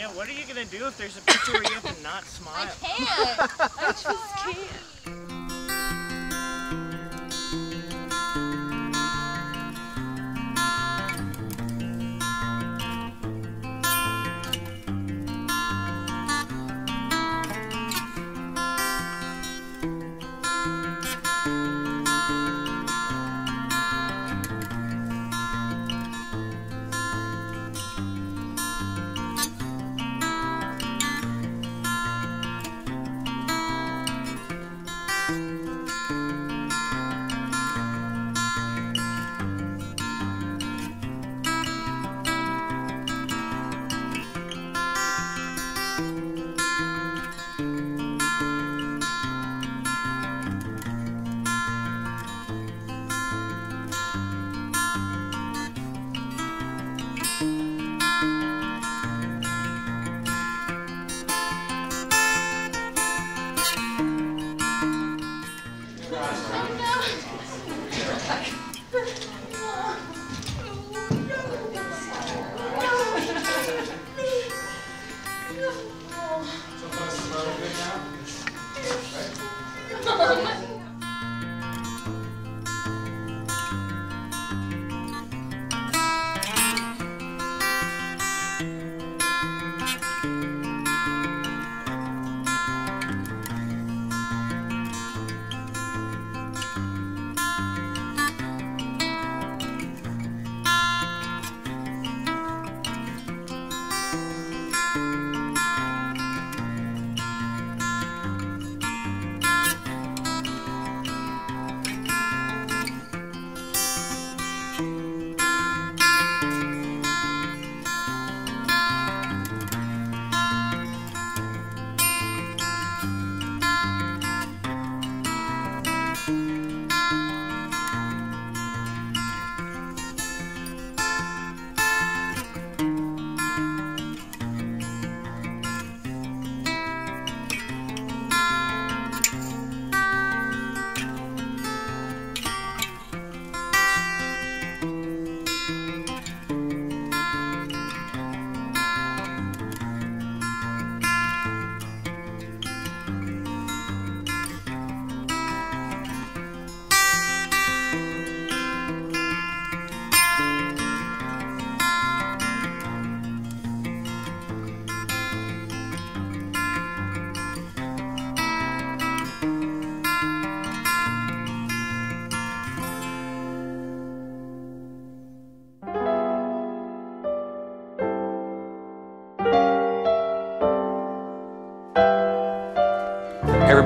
Yeah, what are you gonna do if there's a picture where you have to not smile? I can't. I just can't.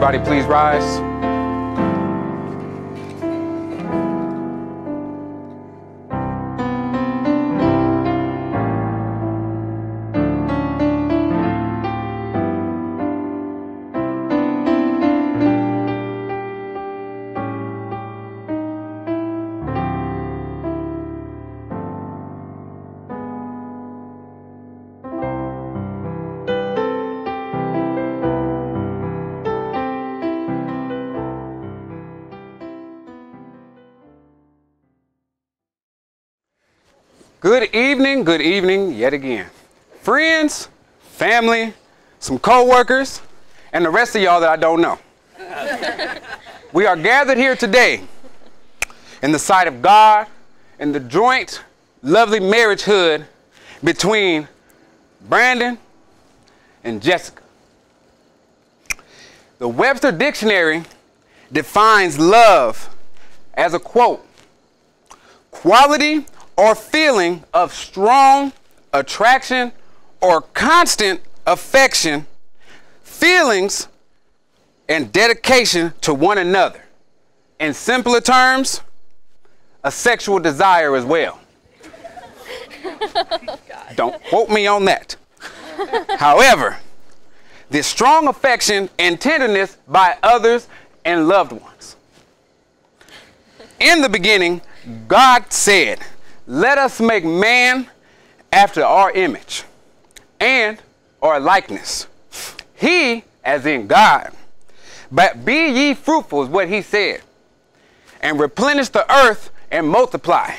Everybody, please rise. Good evening, good evening yet again. Friends, family, some co-workers, and the rest of y'all that I don't know. we are gathered here today in the sight of God in the joint lovely marriage hood between Brandon and Jessica. The Webster Dictionary defines love as a quote, quality or feeling of strong attraction or constant affection, feelings, and dedication to one another. In simpler terms, a sexual desire as well. Don't quote me on that. However, this strong affection and tenderness by others and loved ones. In the beginning, God said, Let us make man after our image and our likeness. He, as in God, but be ye fruitful, is what he said, and replenish the earth and multiply,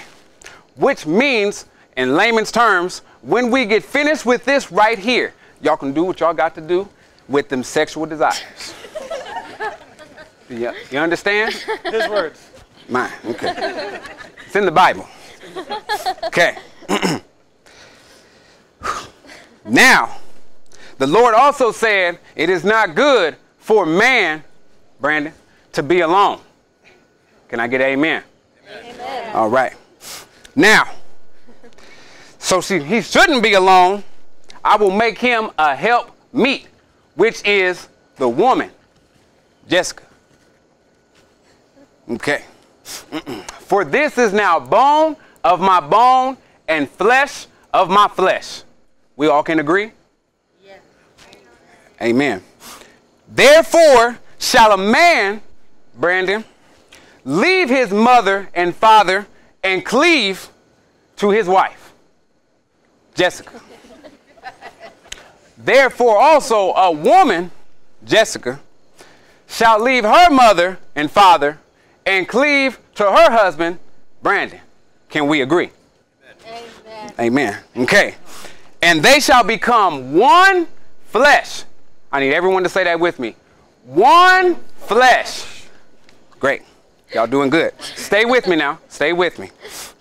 which means, in layman's terms, when we get finished with this right here, y'all can do what y'all got to do with them sexual desires. you, you understand? His words. Mine. Okay. It's in the Bible. Okay. now, the Lord also said, It is not good for man, Brandon, to be alone. Can I get amen? Amen. All right. Now, so see, he shouldn't be alone. I will make him a help meet, which is the woman, Jessica. Okay. For this is now bone of my bone and flesh of my flesh. We all can agree? Yes. Amen. Therefore shall a man, Brandon, leave his mother and father and cleave to his wife, Jessica. Therefore also a woman, Jessica, shall leave her mother and father and cleave to her husband, Brandon. Can we agree? Amen. Amen. Okay. And they shall become one flesh. I need everyone to say that with me. One flesh. Great. Y'all doing good. Stay with me now. Stay with me.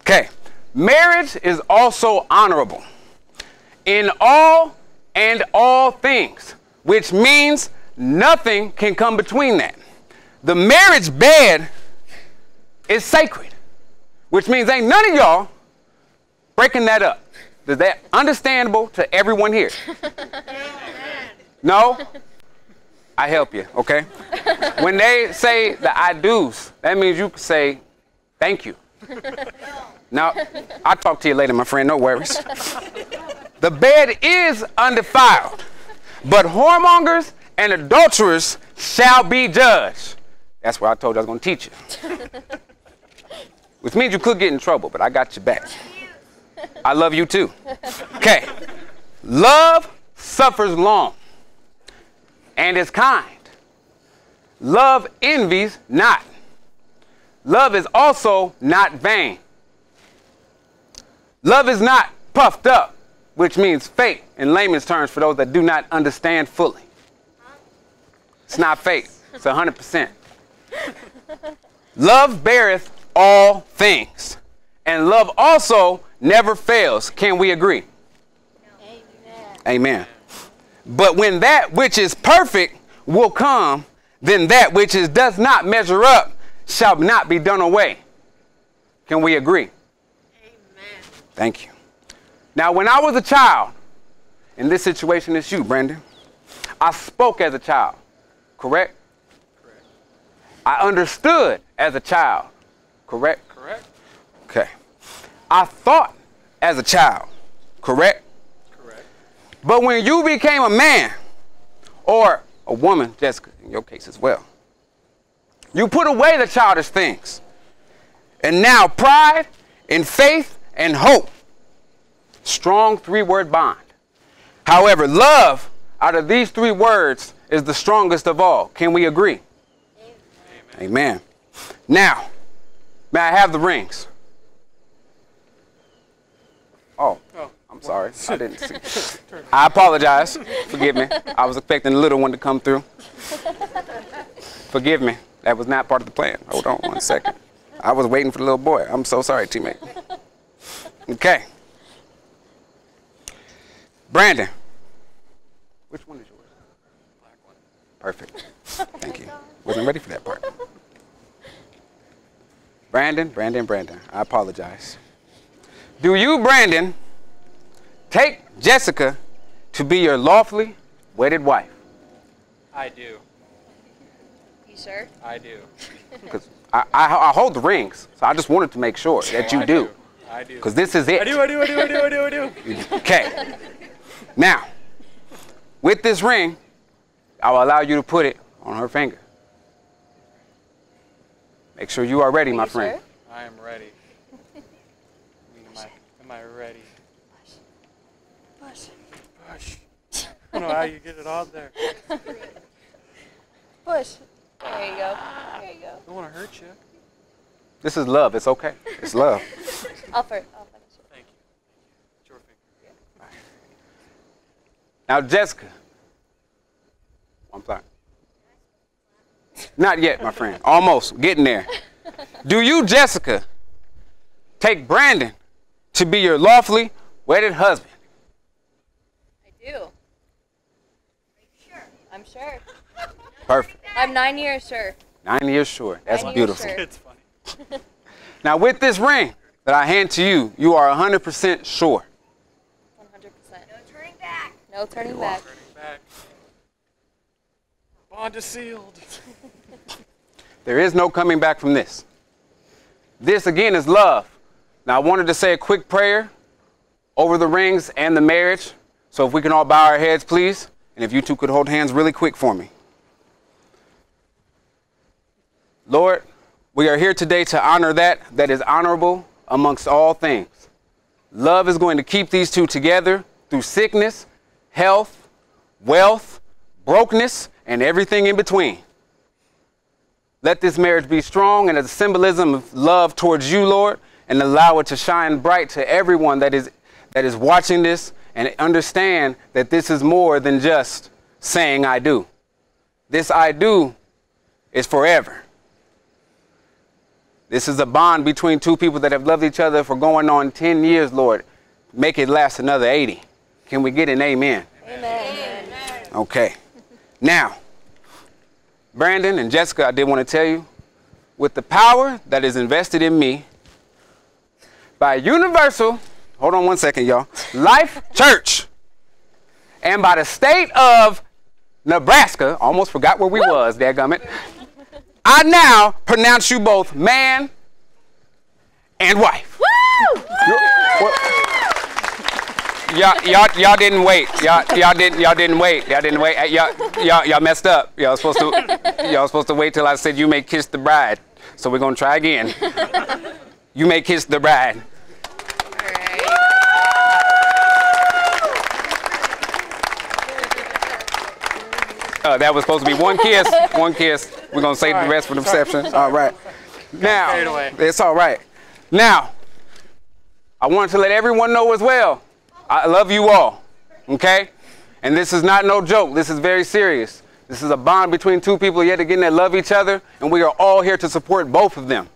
Okay. Marriage is also honorable in all and all things, which means nothing can come between that. The marriage bed is sacred, which means ain't none of y'all breaking that up. Is that understandable to everyone here? no? I help you, okay? when they say the I do's, that means you can say thank you. Now, I'll talk to you later, my friend, no worries. the bed is undefiled, but whoremongers and adulterers shall be judged. That's what I told you I was going to teach you. Which means you could get in trouble, but I got you back. I love you too. Okay. Love suffers long and is kind. Love envies not. Love is also not vain. Love is not puffed up, which means fake in layman's terms for those that do not understand fully. It's not fake, it's 100%. love beareth all things, and love also never fails. Can we agree? Amen. Amen. But when that which is perfect will come, then that which is does not measure up shall not be done away. Can we agree? Amen. Thank you. Now, when I was a child, in this situation, it's you, Brandon. I spoke as a child, correct? Correct. I understood as a child, correct? Correct. Okay. I thought as a child, correct? Correct. But when you became a man, or a woman, Jessica, in your case as well, you put away the childish things. And now pride and faith and hope. Strong three word bond. However, love out of these three words is the strongest of all. Can we agree? Amen. Amen. Now, may I have the rings? Oh. oh. I'm sorry. I didn't see. I apologize. Forgive me. I was expecting the little one to come through. Forgive me. That was not part of the plan. Hold on one second. I was waiting for the little boy. I'm so sorry, teammate. Okay. Brandon. Which one is yours? Black one. Perfect. Thank you. Wasn't ready for that part. Brandon, Brandon, Brandon. I apologize. Do you, Brandon, Take Jessica to be your lawfully wedded wife. I do. You sure? I do. Because I, I, I, hold the rings, so I just wanted to make sure that you I do. I do. Because this is it. I do, I do, I do, I do, I do, I do. Okay. Now, with this ring, I will allow you to put it on her finger. Make sure you are ready, are my friend. Sure? I am ready. am, I, am I ready? I don't know how you get it on there. Push. There you go. There you go. I don't want to hurt you. This is love. It's okay. It's love. I'll, finish. Thank you. It's your finger. Now, Jessica. I'm sorry. Not yet, my friend. Almost getting there. Do you, Jessica, take Brandon to be your lawfully wedded husband? I do. Are you sure? I'm sure. Perfect. I'm nine years sure. Nine years sure. That's Nine beautiful. sure. It's funny. Now, with this ring that I hand to you, you are 100% sure. 100%. No turning back. No turning back. Turning back. Bond is sealed. There is no coming back from this. This again is love. Now, I wanted to say a quick prayer over the rings and the marriage. So, if we can all bow our heads, please. And if you two could hold hands really quick for me. Lord, we are here today to honor that that is honorable amongst all things. Love is going to keep these two together through sickness, health, wealth, brokenness, and everything in between. Let this marriage be strong and as a symbolism of love towards you, Lord, and allow it to shine bright to everyone that is that is watching this and understand that this is more than just saying I do. This I do is forever. This is a bond between two people that have loved each other for going on 10 years, Lord. Make it last another 80. Can we get an amen? Amen. Okay. Now, Brandon and Jessica, I did want to tell you with the power that is invested in me by Universal, hold on one second, y'all, Life Church, and by the state of Nebraska, almost forgot where we was, dadgummit, I now pronounce you both man and wife. Woo! You- what- Y'all, y'all, y'all didn't wait. Y'all, y'all didn't, y'all didn't wait. Y'all didn't wait. Y'all, y'all, y'all messed up. Y'all supposed to, y'all supposed to wait till I said you may kiss the bride. So we're gonna try again. You may kiss the bride. Uh, that was supposed to be one kiss. One kiss. We're gonna save the rest for the reception. All right. Now, it's all right. Now, I wanted to let everyone know as well. I love you all. Okay? And this is not no joke. This is very serious. This is a bond between two people yet again that love each other, and we are all here to support both of them.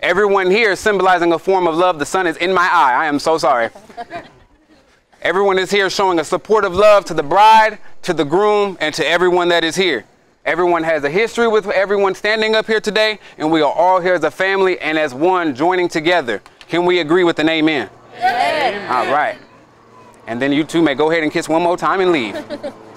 Everyone here is symbolizing a form of love. The sun is in my eye. I am so sorry. Everyone is here showing a supportive love to the bride, to the groom, and to everyone that is here. Everyone has a history with everyone standing up here today, and we are all here as a family and as one joining together. Can we agree with an amen? amen. All right. And then you two may go ahead and kiss one more time and leave.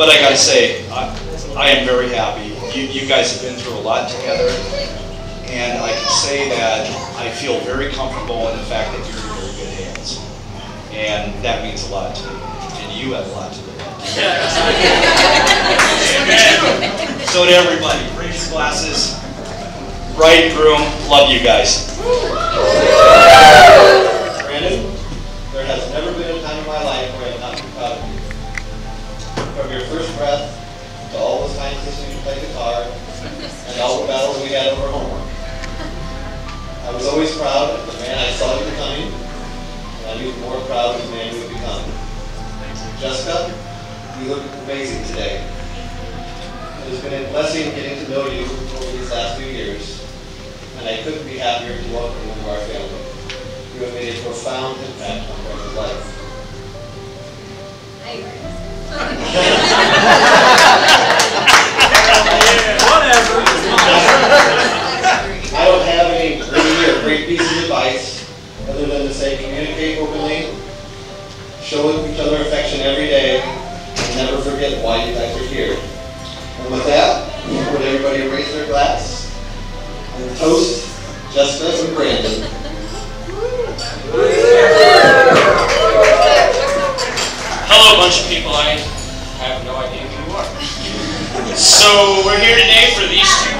But I gotta say, I, I am very happy. You, you guys have been through a lot together. And I can say that I feel very comfortable in the fact that you're in very good hands. And that means a lot to me. And you have a lot to do. So to everybody, raise your glasses. Bride and groom, love you guys. Proud of the man I saw you becoming, and I'm even more proud of the man you have become. Jessica, you look amazing today. It has been a blessing getting to know you over these last few years, and I couldn't be happier to welcome you to our family. You have made a profound impact on Brandon's life. I don't have any really or great piece of advice other than to say communicate openly, show each other affection every day, and never forget why you guys are here. And with that, would everybody raise their glass and toast Jessica and Brandon? Hello, bunch of people. I have no idea who you are. So we're here today for these two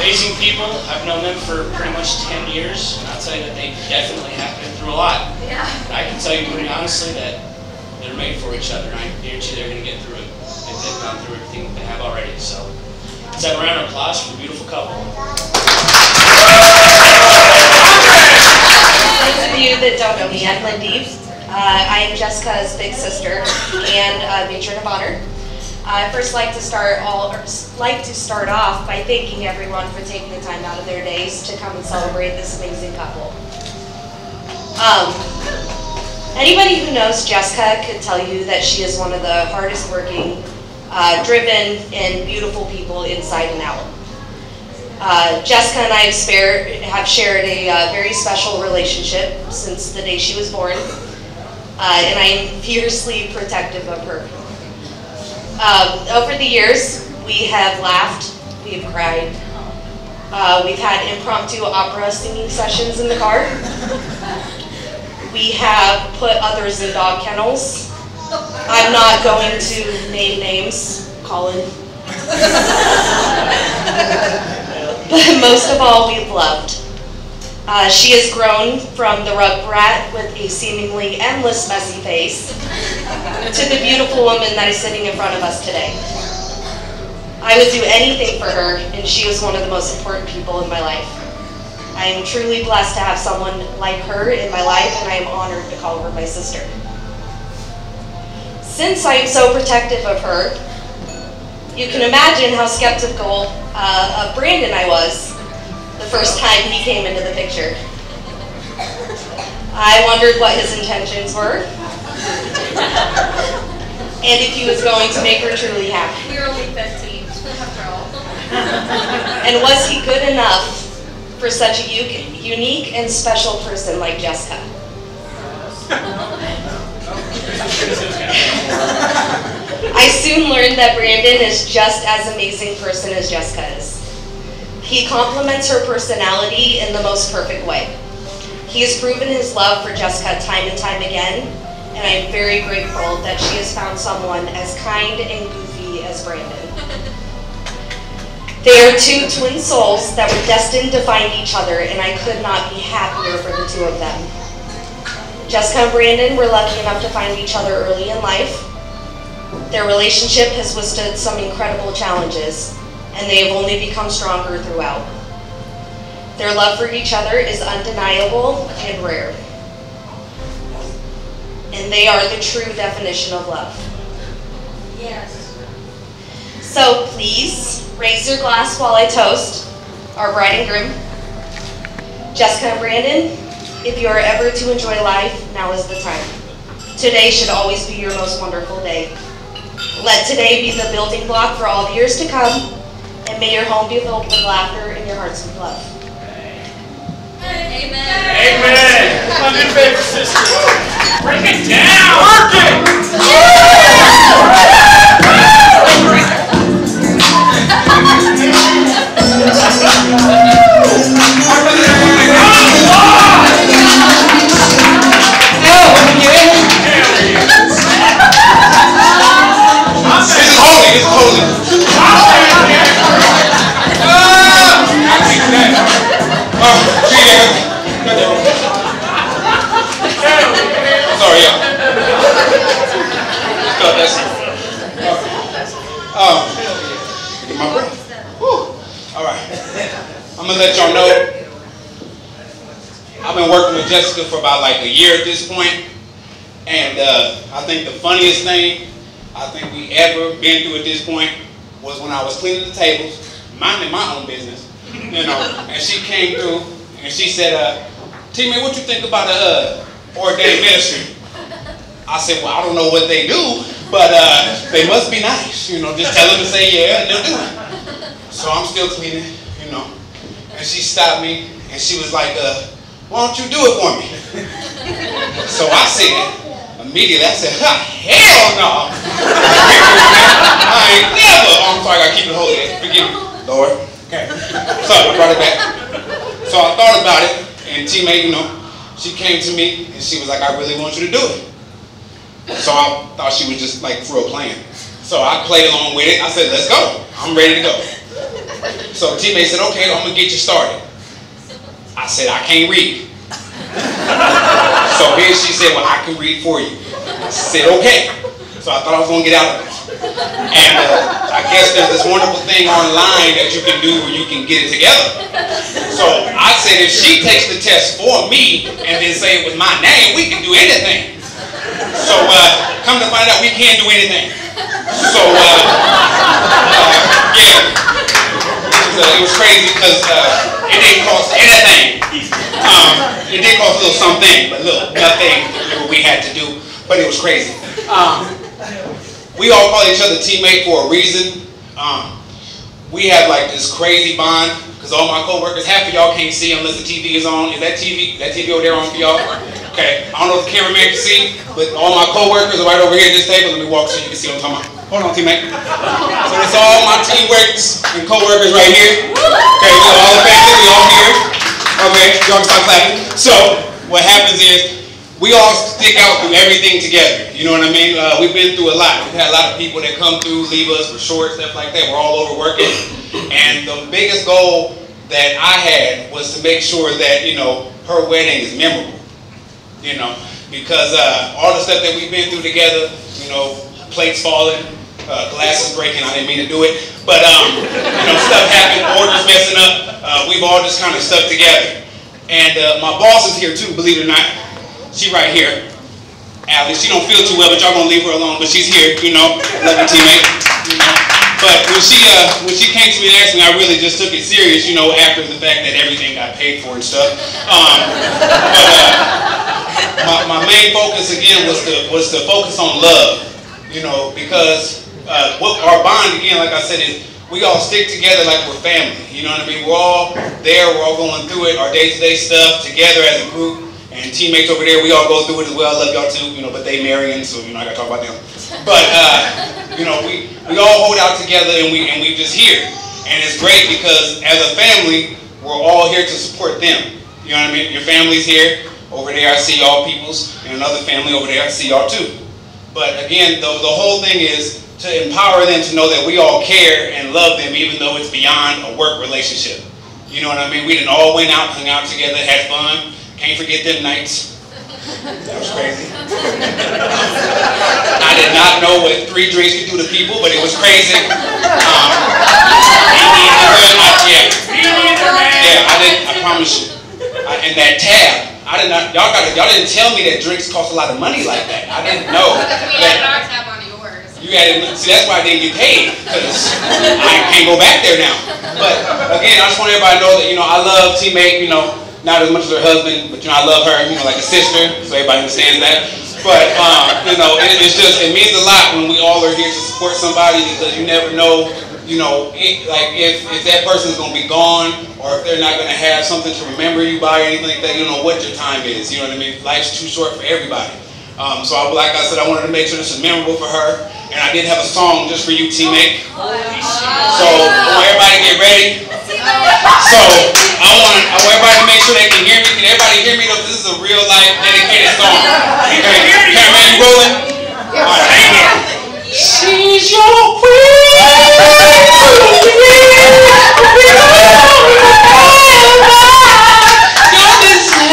amazing people. I've known them for pretty much 10 years, and I'll tell you that they definitely have been through a lot. Yeah. I can tell you pretty honestly that they're made for each other, and I guarantee they're going to get through it. If they've gone through everything that they have already. So let's have a round of applause for a beautiful couple. those of you that don't know me, I'm Lindy. Uh, I am Jessica's big sister and uh, matron of honor. I first like to start all like to start off by thanking everyone for taking the time out of their days to come and celebrate this amazing couple. Um, anybody who knows Jessica could tell you that she is one of the hardest working, uh, driven, and beautiful people inside and out. Uh, Jessica and I have, have shared a uh, very special relationship since the day she was born, uh, and I am fiercely protective of her. Um, over the years, we have laughed, we have cried, uh, we've had impromptu opera singing sessions in the car. We have put others in dog kennels. I'm not going to name names, Colin. But most of all, we've loved. Uh, she has grown from the rug brat with a seemingly endless messy face to the beautiful woman that is sitting in front of us today. I would do anything for her, and she was one of the most important people in my life. I am truly blessed to have someone like her in my life, and I am honored to call her my sister. Since I am so protective of her, you can imagine how skeptical uh, of Brandon I was the first time he came into the picture. I wondered what his intentions were and if he was going to make her truly happy. We were only 15, after all. And was he good enough for such a unique and special person like Jessica? I soon learned that Brandon is just as amazing person as Jessica is. He complements her personality in the most perfect way. He has proven his love for Jessica time and time again, and I am very grateful that she has found someone as kind and goofy as Brandon. They are two twin souls that were destined to find each other, and I could not be happier for the two of them. Jessica and Brandon were lucky enough to find each other early in life. Their relationship has withstood some incredible challenges, and they have only become stronger throughout. Their love for each other is undeniable and rare. And they are the true definition of love. Yes. So please raise your glass while I toast our bride and groom, Jessica and Brandon. If you are ever to enjoy life, now is the time. Today should always be your most wonderful day. Let today be the building block for all the years to come, and may your home be filled with laughter and your hearts with love. Amen. Amen. My new favorite sister. Break it down. Work it. Let y'all know. I've been working with Jessica for about like a year at this point, and uh, I think the funniest thing I think we ever been through at this point was when I was cleaning the tables, minding my own business, you know, and she came through and she said, uh, what you think about a uh, ordained ministry? I said, well, I don't know what they do, but uh, they must be nice, you know, just tell them to say yeah and they'll do it. So I'm still cleaning, and she stopped me and she was like, uh, why don't you do it for me? So I said, immediately, I said, hell no. I ain't never. Oh, I'm sorry, I gotta keep it holy. Forgive me, Lord. Okay. So I brought it back. So I thought about it, and teammate, you know, she came to me and she was like, I really want you to do it. So I thought she was just like for a plan. So I played along with it. I said, let's go. I'm ready to go. So teammate said, okay, I'm gonna get you started. I said, I can't read. So then she said, well, I can read for you. I said, okay. So I thought I was gonna get out of it. And uh, I guess there's this wonderful thing online that you can do where you can get it together. So I said, if she takes the test for me and then say it was my name, we can do anything. So uh, come to find out, we can't do anything. So uh, uh, yeah, it was crazy because uh, it didn't cost anything. Um, it did cost a little something, but little nothing what we had to do. But it was crazy. Um, we all call each other teammate for a reason. Um, we have like this crazy bond because all my coworkers, half of y'all can't see unless the TV is on. Is that TV? That TV over there on for y'all? Okay. I don't know if the cameraman can see, but all my coworkers are right over here at this table. Let me walk so you can see what I'm talking about. Hold on, teammate. So it's all my teammates and coworkers right here. Okay, we all affected. We all here. Okay, y'all stop clapping. So what happens is we all stick out through everything together. You know what I mean? Uh, we've been through a lot. We've had a lot of people that come through, leave us for short, stuff like that. We're all overworking. And the biggest goal that I had was to make sure that, you know, her wedding is memorable. You know, because uh, all the stuff that we've been through together, you know, plates falling, uh, glasses breaking, I didn't mean to do it. But, um, you know, stuff happened, orders messing up. Uh, we've all just kind of stuck together. And uh, my boss is here too, believe it or not. She right here. Allie, she don't feel too well, but y'all gonna leave her alone. But she's here, you know, love you teammate. You know. But when she uh, when she came to me and asked me, I really just took it serious, you know, after the fact that everything got paid for and stuff. Um, but uh, my, my main focus again was to was to focus on love, you know, because uh, what our bond again, like I said, is we all stick together like we're family. You know what I mean? We're all there. We're all going through it, our day-to-day stuff together as a group. And teammates over there, we all go through it as well. I love y'all too, you know, but they marrying, so you know I gotta talk about them. But uh, you know, we, we all hold out together and we and we just here. And it's great because as a family, we're all here to support them. You know what I mean? Your family's here. Over there I see y'all peoples, and another family over there I see y'all too. But again, the, the whole thing is to empower them to know that we all care and love them even though it's beyond a work relationship. You know what I mean? We didn't all went out, hung out together, had fun. Can't forget them nights. That was crazy. I did not know what three drinks could do to people, but it was crazy. Um, yeah, yeah, I didn't. I promise you. I, and that tab, I did not. Y'all got. Y'all didn't tell me that drinks cost a lot of money like that. I didn't know. We that- had our tab on yours. You it, see, that's why I didn't get paid, because I can't go back there now. But again, I just want everybody to know that, you know, I love teammate, you know, not as much as her husband, but you know, I love her, you know, like a sister, so everybody understands that. But um, you know, it, it's just it means a lot when we all are here to support somebody because you never know, you know, it, like if, if that person's gonna be gone or if they're not gonna have something to remember you by or anything like that. You don't know what your time is. You know what I mean? Life's too short for everybody. Um, so I, like I said, I wanted to make sure this is memorable for her, and I did have a song just for you, teammate. So I want everybody to get ready. So I want I want everybody to make sure they can hear me. Can everybody hear me? Though this is a real life dedicated song. Okay, cameraman, you rolling? All right. She's your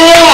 Uh,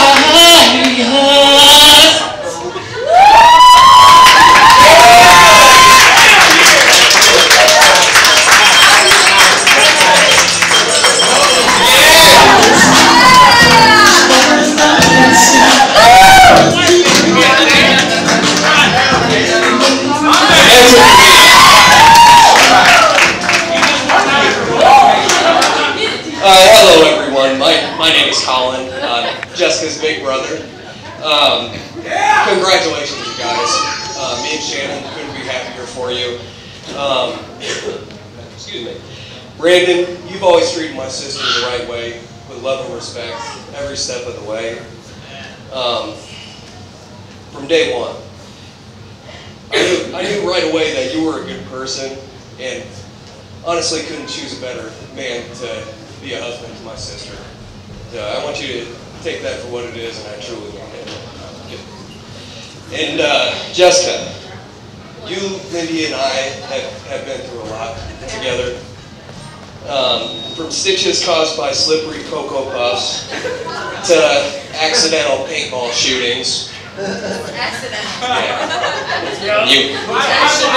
And uh, Jessica, you, Lindy, and I have, have been through a lot together. Um, from stitches caused by slippery Cocoa Puffs to accidental paintball shootings. You. So-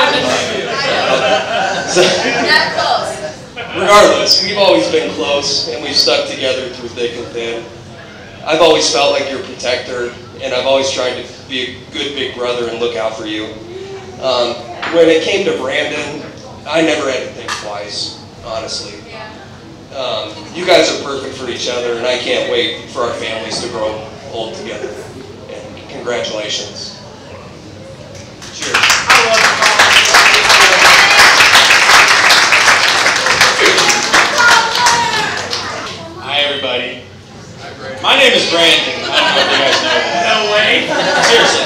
regardless, we've always been close and we've stuck together through thick and thin. I've always felt like your protector and I've always tried to be a good big brother and look out for you. Um, when it came to Brandon, I never had to think twice, honestly. Um, you guys are perfect for each other and I can't wait for our families to grow old together. And congratulations. Cheers. Hi, everybody. My name is Brandon. I don't know if you guys know that. No way. Seriously.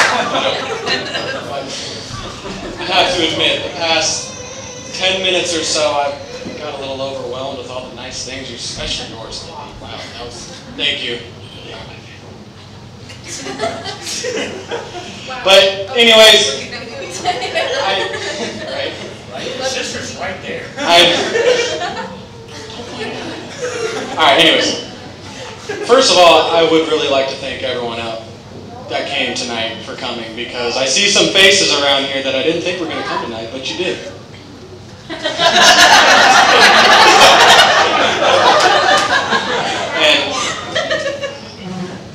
I have to admit, the past 10 minutes or so, I've got a little overwhelmed with all the nice things, you, especially yours, Libby. Wow, that was, thank you. But anyways, I, right? Your sister's right there. I, all right, anyways. First of all, I would really like to thank everyone out that came tonight for coming because I see some faces around here that I didn't think were going to come tonight, but you did. and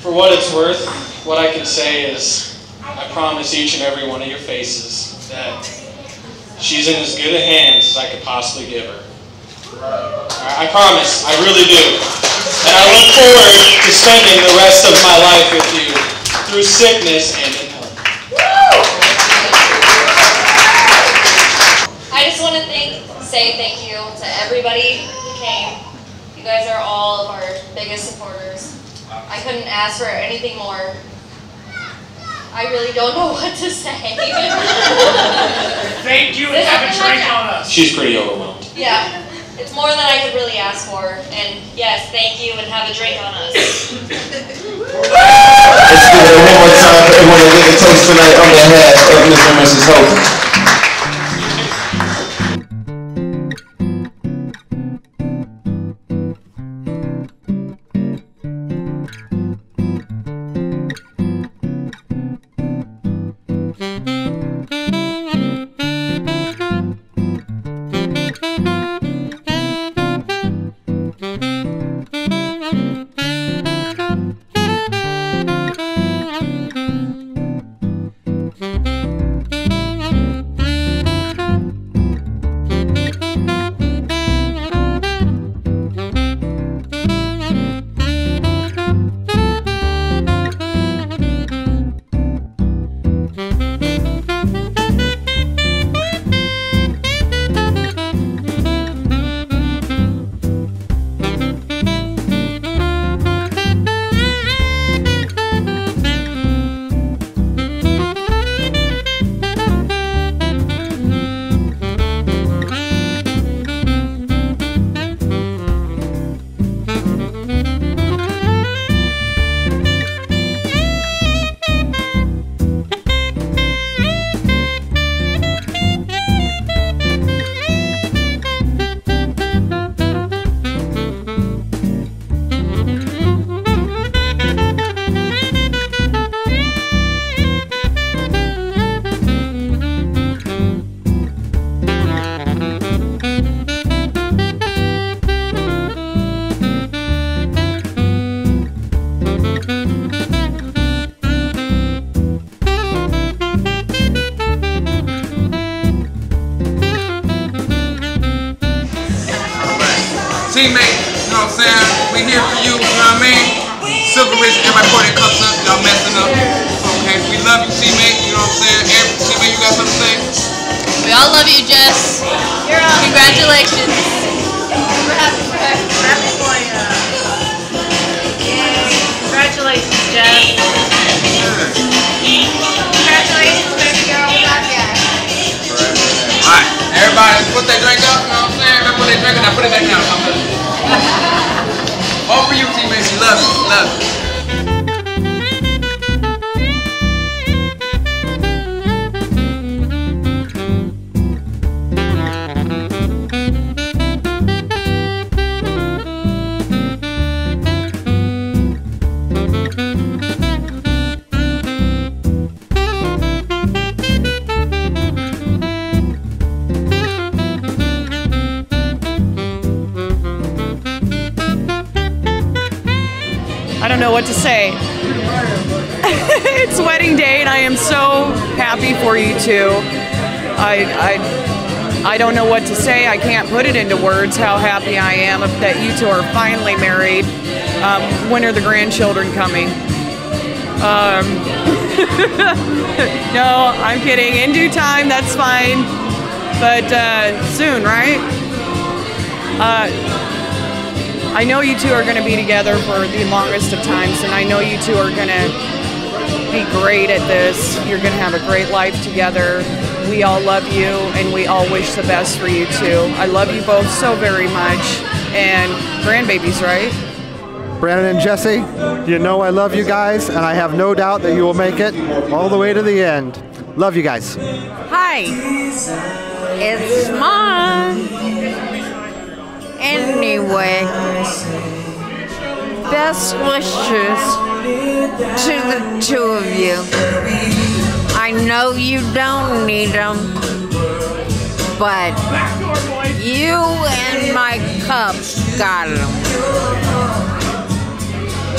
for what it's worth, what I can say is I promise each and every one of your faces that she's in as good a hands as I could possibly give her. I promise, I really do. And I look forward to spending the rest of my life with you through sickness and in health. I just want to thank, say thank you to everybody who came. You guys are all of our biggest supporters. I couldn't ask for anything more. I really don't know what to say. Thank you and have a drink on us. She's pretty overwhelmed. yeah, it's more than I could really ask for. And yes, thank you and have a drink on us. Let's give it one more time for everyone that gave a toast tonight on behalf of Mr. and Mrs. Hoke. I, don't know what to say. I can't put it into words how happy I am that you two are finally married. Um, when are the grandchildren coming? Um, no, I'm kidding. In due time, that's fine. But uh, soon, right? Uh, I know you two are going to be together for the longest of times, and I know you two are going to be great at this. You're going to have a great life together. We all love you, and we all wish the best for you two. I love you both so very much. And grandbabies, right? Brandon and Jesse, you know I love you guys, and I have no doubt that you will make it all the way to the end. Love you guys. Hi, it's mom. Anyway, best wishes to the two of you. I know you don't need them, but you and my cubs got them.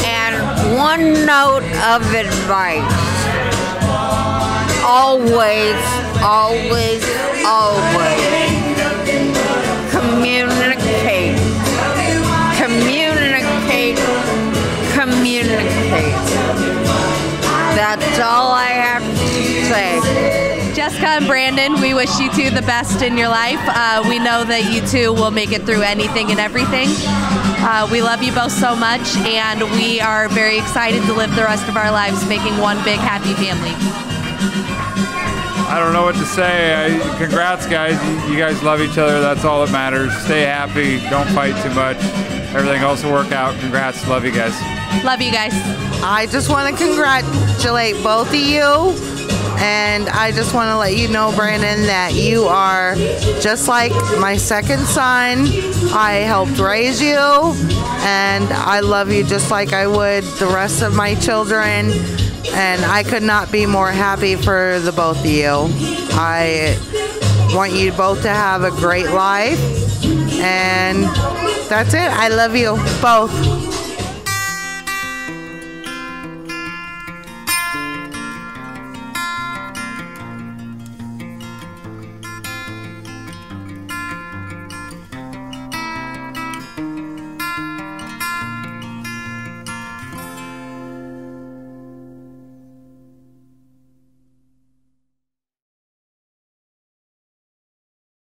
And one note of advice always, always, always communicate. That's all I have to say. Jessica and Brandon, we wish you two the best in your life. Uh, we know that you two will make it through anything and everything. Uh, we love you both so much, and we are very excited to live the rest of our lives making one big happy family. I don't know what to say. I, congrats, guys. You, you guys love each other. That's all that matters. Stay happy. Don't fight too much. Everything else will work out. Congrats. Love you guys. Love you guys. I just want to congratulate both of you. And I just want to let you know, Brandon, that you are just like my second son. I helped raise you, and I love you just like I would the rest of my children. And I could not be more happy for the both of you. I want you both to have a great life. And that's it. I love you both.